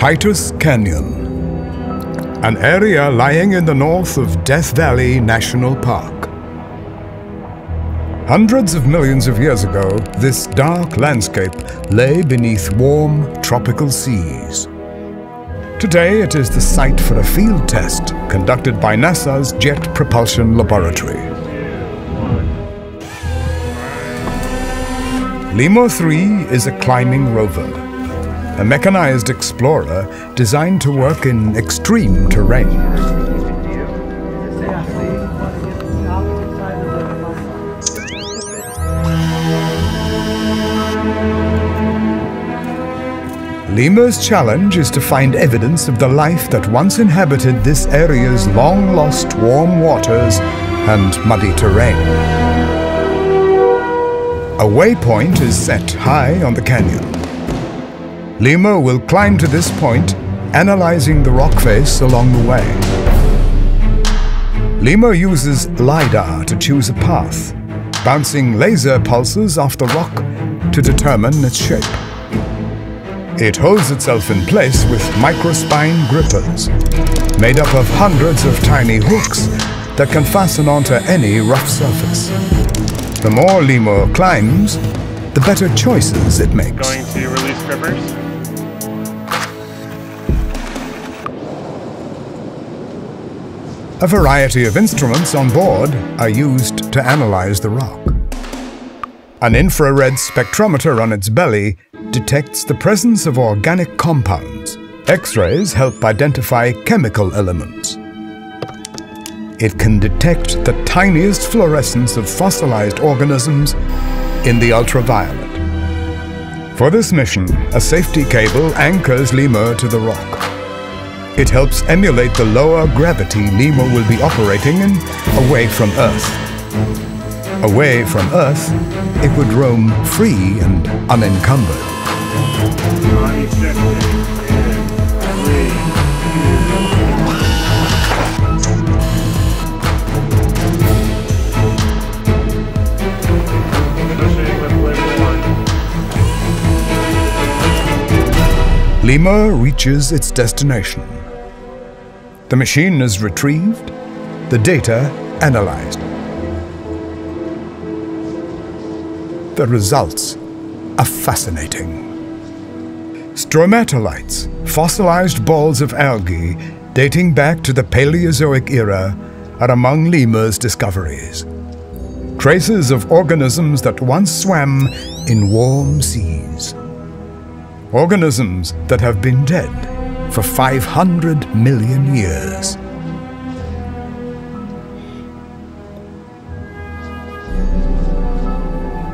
Titus Canyon, an area lying in the north of Death Valley National Park. Hundreds of millions of years ago, this dark landscape lay beneath warm tropical seas. Today, it is the site for a field test conducted by NASA's Jet Propulsion Laboratory. Lemur 3 is a climbing rover a mechanized explorer designed to work in extreme terrain. Lemur's challenge is to find evidence of the life that once inhabited this area's long-lost warm waters and muddy terrain. A waypoint is set high on the canyon. Lemur will climb to this point, analyzing the rock face along the way. Lemur uses LiDAR to choose a path, bouncing laser pulses off the rock to determine its shape. It holds itself in place with microspine grippers, made up of hundreds of tiny hooks that can fasten onto any rough surface. The more Lemur climbs, the better choices it makes. Going to release grippers. A variety of instruments on board are used to analyze the rock. An infrared spectrometer on its belly detects the presence of organic compounds. X-rays help identify chemical elements. It can detect the tiniest fluorescence of fossilized organisms in the ultraviolet. For this mission, a safety cable anchors Lemur to the rock. It helps emulate the lower gravity Lemur will be operating in away from Earth. Away from Earth, it would roam free and unencumbered. Lemur reaches its destination. The machine is retrieved, the data analyzed. The results are fascinating. Stromatolites, fossilized balls of algae dating back to the Paleozoic era, are among Lemur's discoveries. Traces of organisms that once swam in warm seas. Organisms that have been dead for 500 million years.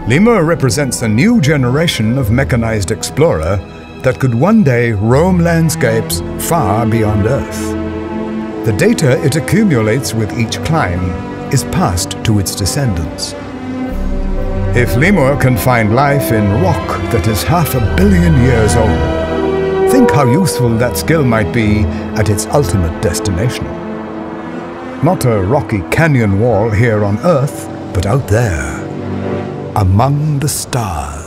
Lemur represents a new generation of mechanized explorer that could one day roam landscapes far beyond Earth. The data it accumulates with each climb is passed to its descendants. If Lemur can find life in rock that is half a billion years old, Think how useful that skill might be at its ultimate destination. Not a rocky canyon wall here on Earth, but out there, among the stars.